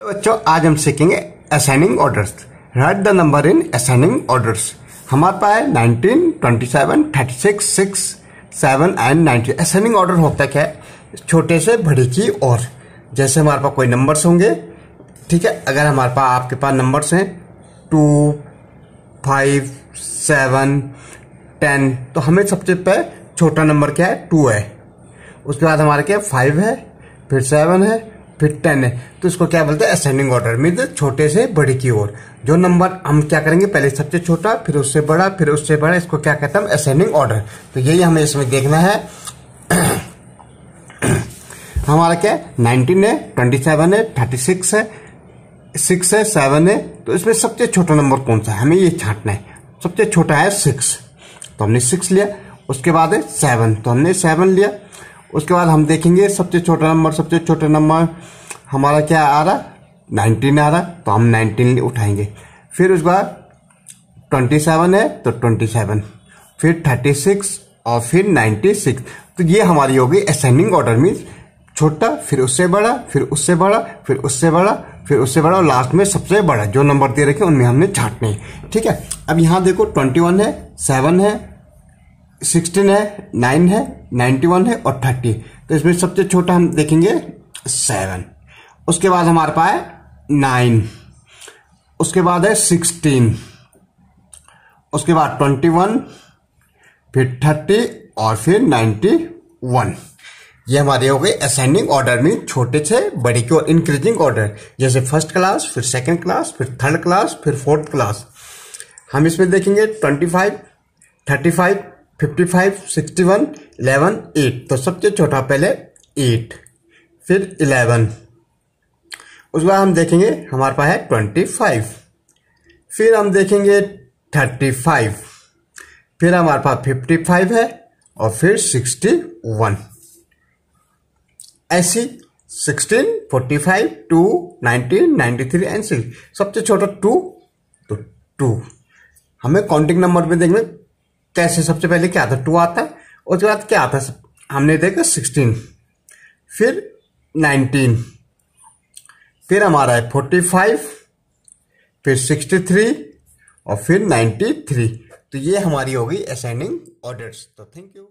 बच्चों, आज हम सीखेंगे assigning orders right the number in assigning orders हमारे पास है nineteen twenty seven thirty six six seven and ninety assigning order होता क्या है? छोटे से, बड़े की और. जैसे हमारे पास कोई नंबर्स होंगे, ठीक है? अगर हमारे पास आपके पास नंबर्स हैं टू फाइव सेवन टेन तो हमें सबसे पहले छोटा नंबर क्या है? टू है. उसके बाद हमारे क्या फाइव है, फिर सेवन है फिर टेन है। तो इसको क्या बोलते हैं? असेंडिंग ऑर्डर मीन छोटे से बड़े की ओर। जो नंबर हम क्या करेंगे? पहले सबसे छोटा, फिर उससे बड़ा, फिर उससे बड़ा, इसको क्या कहते हैं असेंडिंग ऑर्डर तो यही हमें इसमें देखना है। हमारा क्या है? नाइनटीन है ट्वेंटी सेवन है थर्टी सिक्स है सिक्स है सेवन है। तो इसमें सबसे छोटा नंबर कौन सा है? हमें ये छांटना है। सबसे छोटा है सिक्स तो हमने सिक्स लिया। उसके बाद है सेवन तो हमने सेवन लिया। उसके बाद हम देखेंगे सबसे छोटा नंबर सबसे छोटा नंबर हमारा क्या आ रहा? नाइनटीन आ रहा तो हम नाइनटीन उठाएँगे। फिर उसके बाद ट्वेंटी सेवन है तो ट्वेंटी सेवन। फिर थर्टी सिक्स और फिर नाइन्टी सिक्स। तो ये हमारी होगी असेंडिंग ऑर्डर मीन्स छोटा, फिर उससे बड़ा, फिर उससे बड़ा, फिर उससे बड़ा, फिर उससे बड़ा, और लास्ट में सबसे बड़ा। जो नंबर दे रखे उनमें हमने छाटने ठीक है? अब यहाँ देखो ट्वेंटी वन है सेवन है सिक्सटीन है नाइन है नाइन्टी वन है, और थर्टी तो इसमें सबसे छोटा हम देखेंगे सेवन उसके बाद हमारे पास है नाइन। उसके बाद है सिक्सटीन। उसके बाद ट्वेंटी वन, फिर थर्टी और फिर नाइन्टी वन। ये हमारे हो गए असेंडिंग ऑर्डर में छोटे से, बड़े की और इंक्रीजिंग ऑर्डर जैसे फ़र्स्ट क्लास फिर सेकंड क्लास फिर थर्ड क्लास फिर फोर्थ क्लास हम इसमें देखेंगे twenty five thirty five fifty five sixty one eleven eight तो सबसे छोटा पहले एट फिर इलेवन उसके बाद हम देखेंगे हमारे पास है ट्वेंटी फाइव फिर हम देखेंगे थर्टी फाइव फिर हमारे पास फिफ्टी फाइव है और फिर सिक्सटी वन ऐसी sixteen forty five two nineteen ninety three and six सबसे छोटा टू तो टू हमें काउंटिंग नंबर में देखेंगे कैसे सबसे पहले क्या आता टू आता है, उसके बाद क्या आता है हमने देखा सिक्सटीन फिर नाइनटीन फिर हमारा है फोर्टी फाइव फिर सिक्सटी थ्री और फिर नाइन्टी थ्री तो ये हमारी होगी असेंडिंग ऑर्डर्स तो थैंक यू